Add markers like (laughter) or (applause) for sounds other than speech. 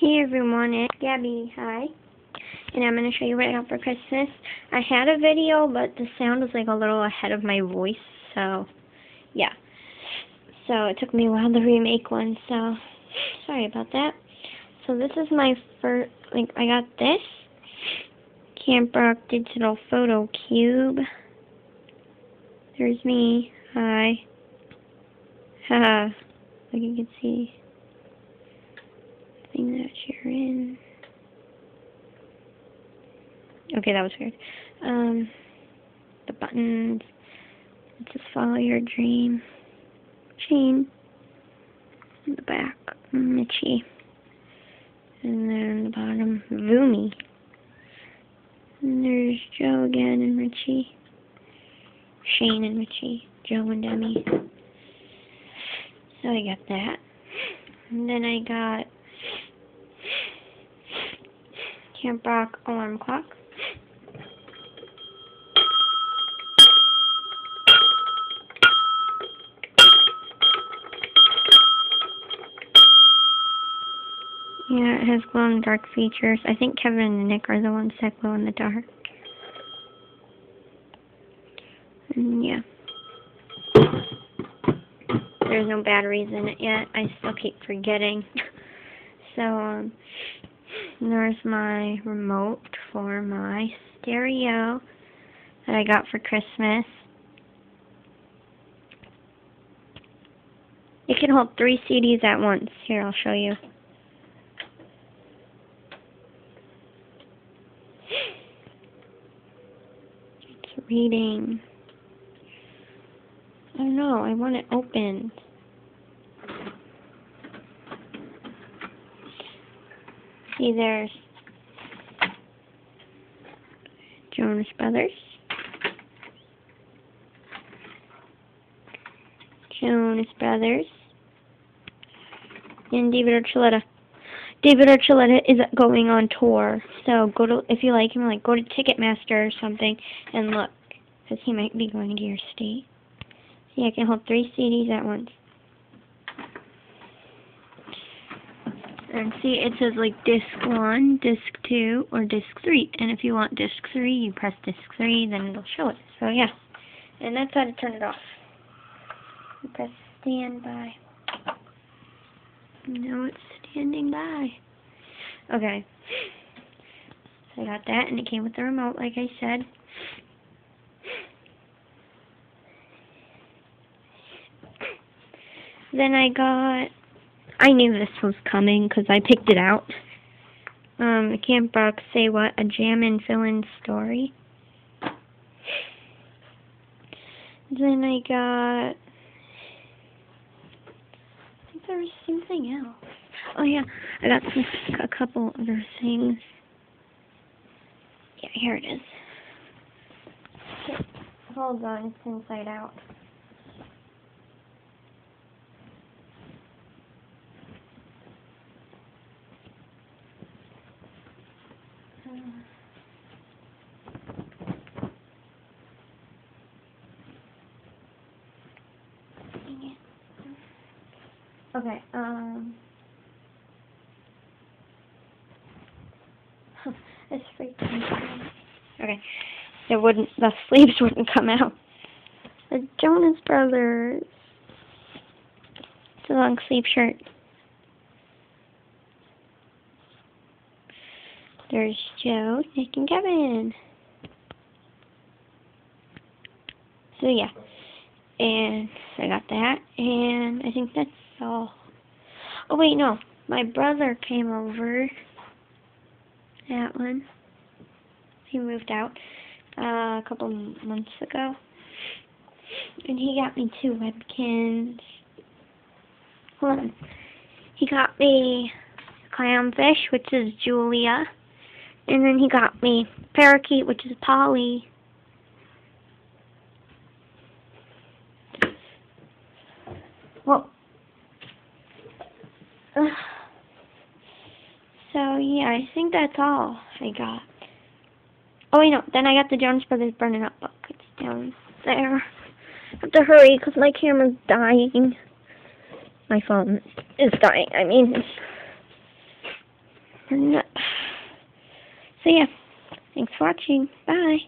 Hey everyone, it's Gabby. Hi. And I'm going to show you I got for Christmas. I had a video, but the sound was like a little ahead of my voice, so yeah. So it took me a while to remake one, so sorry about that. So this is my first, like, I got this Camp Rock Digital Photo Cube. There's me. Hi. Haha. (laughs) like you can see thing that you're in. Okay, that was weird. Um, the buttons. Just follow your dream. Shane. In the back, Mitchie. And then the bottom, Vumi. And there's Joe again and Richie. Shane and Richie. Joe and Demi. So I got that. And then I got Camp Rock alarm clock. Yeah, it has glow in the dark features. I think Kevin and Nick are the ones that glow in the dark. And yeah. There's no batteries in it yet. I still keep forgetting. (laughs) so, um, there's my remote for my stereo that I got for Christmas. It can hold three CDs at once. Here, I'll show you. It's reading. I don't know, I want it open. See, there's Jonas Brothers. Jonas Brothers. And David Archuleta. David Archuleta is going on tour, so go to, if you like him, like, go to Ticketmaster or something and look, because he might be going to your state. See, I can hold three CDs at once. And see, it says like disc 1, disc 2, or disc 3. And if you want disc 3, you press disc 3, then it'll show it. So yeah. And that's how to turn it off. You press standby. Now it's standing by. Okay. So I got that, and it came with the remote, like I said. Then I got I knew this was coming because I picked it out. Um, Camp Rock Say What, a jam and fill-in story. Then I got, I think there was something else. Oh yeah, I got some, a couple other things. Yeah, here it is. Hold on, it's inside out. Okay, um... (laughs) it's freaking Okay, it wouldn't, the sleeves (laughs) wouldn't come out. The Jonas Brothers. It's a long sleeve shirt. There's Joe, Nick, and Kevin. So yeah, and I got that, and I think that's all. Oh wait, no, my brother came over. That one. He moved out uh, a couple months ago, and he got me two webkinz. Hold on. He got me clamfish, which is Julia. And then he got me parakeet, which is Polly. Well, so yeah, I think that's all I got. Oh wait, no, then I got the Jonas Brothers Burning Up book. It's down there. I have to hurry because my camera's dying. My phone is dying, I mean. (sighs) So yeah, thanks for watching. Bye.